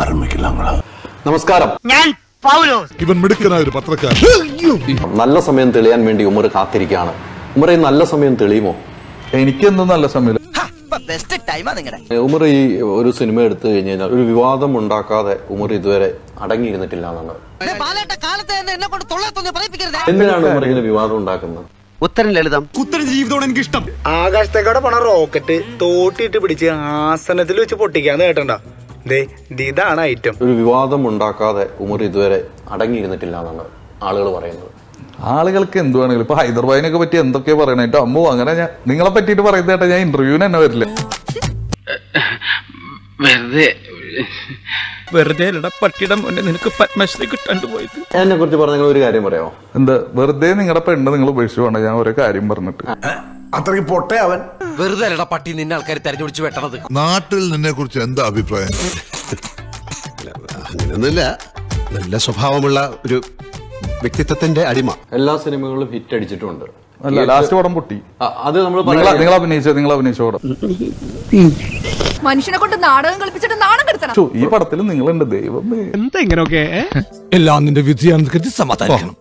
ആരംഭിക്കില്ല നമസ്കാരം. ഞാൻ പൗലോസ്. ഇവൻ മിടുക്കനായ ഒരു പത്രക്കാരൻ. നല്ല സമയം തെളിയാൻ വേണ്ടി ഉമർ കാത്തിരിക്കുകയാണ്. ഉമർ ഈ നല്ല സമയം തെളിയുമോ? എനിക്കെന്തും നല്ല സമയം ബെസ്റ്റ് ടൈമാ നിങ്ങളുടെ ഉമർ ഈ ഒരു സിനിമ എടുത്തു കഴിഞ്ഞു കഴിഞ്ഞാൽ ഒരു വിവാദം ഉണ്ടാക്കാതെ ഉമർ ഇതുവരെ അടങ്ങിയിരുന്നിട്ടില്ല എന്തിനാണ് ഉമർ ഇങ്ങനെ വിവാദം ഉണ്ടാക്കുന്നത്? ഉത്തരം ലളിതം. ആകാശത്തേക്കൂടെ പോണ റോക്കറ്റ് തോട്ടിട്ട് പിടിച്ച് ആസനത്തിൽ വെച്ച് പൊട്ടിക്കാന്ന് കേട്ടണ്ട ഇതാണ് ഐറ്റം ഒരു വിവാദം ഉണ്ടാക്കാതെ ഉമർ ഇതുവരെ അടങ്ങിയിരുന്നിട്ടില്ല എന്നാണ് ആളുകൾ പറയുന്നത്. ആളുകൾക്ക് എന്ത് വേണമെങ്കിലും ഇപ്പൊ ഹൈദർബാദിനൊക്കെ പറ്റി എന്തൊക്കെയാ പറയണേ? കേട്ടോ അമ്മു അങ്ങനെ ഞാൻ നിങ്ങളെ പറ്റിയിട്ട് പറയുന്നത് കേട്ടോ ഞാൻ ഇന്റർവ്യൂവിന് തന്നെ വരില്ല. വെറുതെ. വെറുതെ അല്ലടാ പട്ടിയുടെ മുന്നേ നിനക്ക് പത്മശ്രീ കിട്ടാണ്ട് പോയത്. എന്നെ കുറിച്ച് പറഞ്ഞ ഒരു കാര്യം പറയാമോ? എന്താ വെറുതെ നിങ്ങളുടെ പെണ്ണ് നിങ്ങൾ ഉപേക്ഷിച്ചു വേണ്ട ഞാൻ ഓരോ കാര്യം പറഞ്ഞിട്ട്. അത്രയ്ക്ക് പൊട്ടേ അവൻ. വെറുതെ അല്ലടാ പട്ടി നിന്നെ ആൾക്കാർ തെരഞ്ഞെടുച്ച് വെട്ടണത്. നാട്ടിൽ നിന്നെ കുറിച്ച് എന്താ അഭിപ്രായം? അങ്ങനെയൊന്നുമില്ല നല്ല സ്വഭാവമുള്ള ഒരു വ്യക്തിത്വത്തിന്റെ അടിമ. എല്ലാ സിനിമകളും ഹിറ്റ് അടിച്ചിട്ടുണ്ട്. അല്ല ലാസ്റ്റ് പടം പൊട്ടി. അത് നമ്മൾ നിങ്ങൾ നിങ്ങൾ അഭിനയിച്ച നിങ്ങൾ അഭിനയിച്ച പടം. മനുഷ്യനെ കൊണ്ട് നാടകം കളിപ്പിച്ചിട്ട് നാണം കെടുത്തണം. ഈ പടത്തിൽ നിങ്ങളുണ്ട് ദൈവമേ. എല്ലാം നിന്റെ വിധിയാണെന്ന് കരുതി സമാധാനിക്കണം.